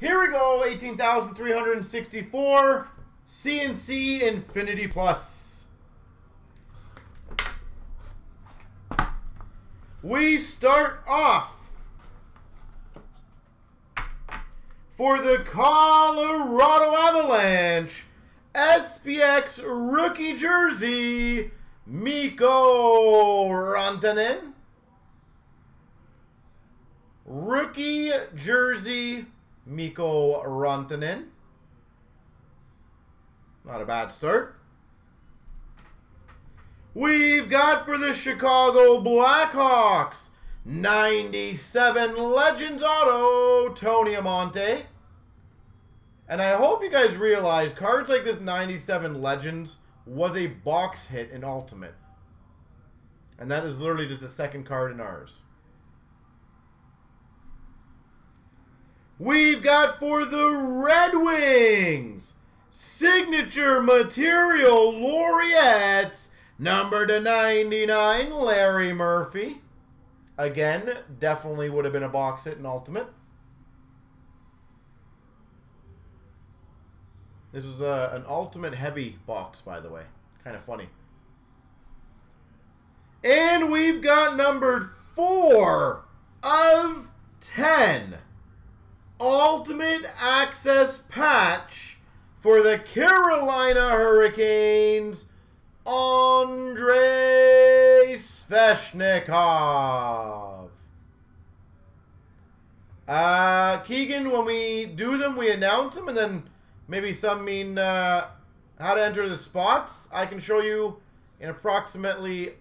Here we go, 18,364 CNC Infinity Plus. We start off for the Colorado Avalanche SPX rookie jersey, Mikko Rantanen. Rookie jersey, Mikko Rantanen. Not a bad start. We've got for the Chicago Blackhawks, 97 Legends Auto, Tony Amonte. And I hope you guys realize cards like this 97 Legends was a box hit in Ultimate. And that is literally just a second card in ours. We've got for the Red Wings, signature material laureates, number to 99, Larry Murphy. Again, definitely would have been a box hit in Ultimate. This was a, an Ultimate Heavy box, by the way. Kind of funny. And we've got numbered 4 of 10. Ultimate Access Patch for the Carolina Hurricanes, Andrei Svechnikov. Uh, Keegan, when we do them, we announce them, and then maybe some mean uh, how to enter the spots. I can show you in approximately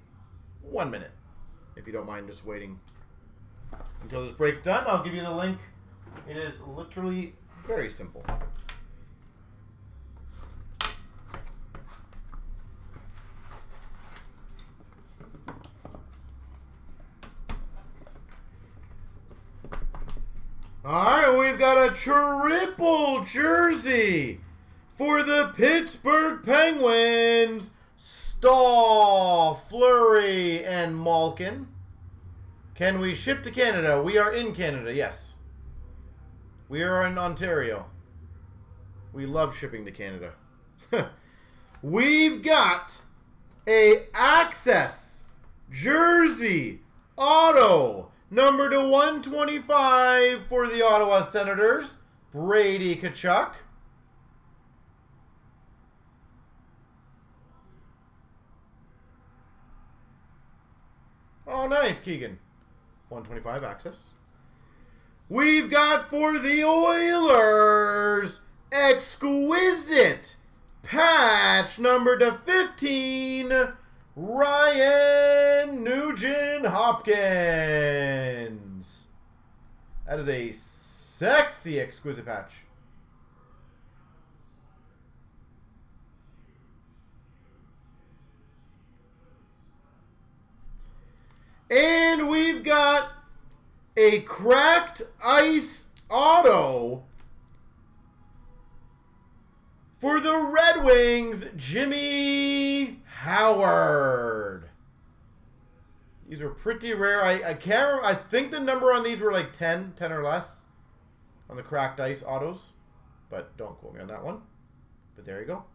one minute, if you don't mind just waiting until this break's done. I'll give you the link. It is literally very simple. Alright, we've got a triple jersey for the Pittsburgh Penguins. Staal, Fleury, and Malkin. Can we ship to Canada? We are in Canada, yes. We are in Ontario. We love shipping to Canada. We've got a Access Jersey Auto number to 125 for the Ottawa Senators, Brady Tkachuk. Oh, nice, Keegan. 125 access. We've got for the Oilers, exquisite patch number to 15, Ryan Nugent Hopkins. That is a sexy exquisite patch. And we've got a cracked ice auto for the Red Wings, Jimmy Howard. These are pretty rare. I, I can't remember. I think the number on these were like 10, 10 or less on the cracked ice autos. But don't quote me on that one. But there you go.